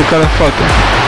o cara é.